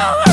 So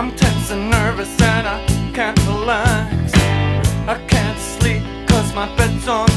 I'm tense and nervous and I can't relax. I can't sleep cause my bed's on